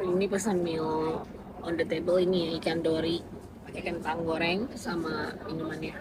Ini pesan meal on the table ini ya ikan dori pakai kentang goreng sama minumannya.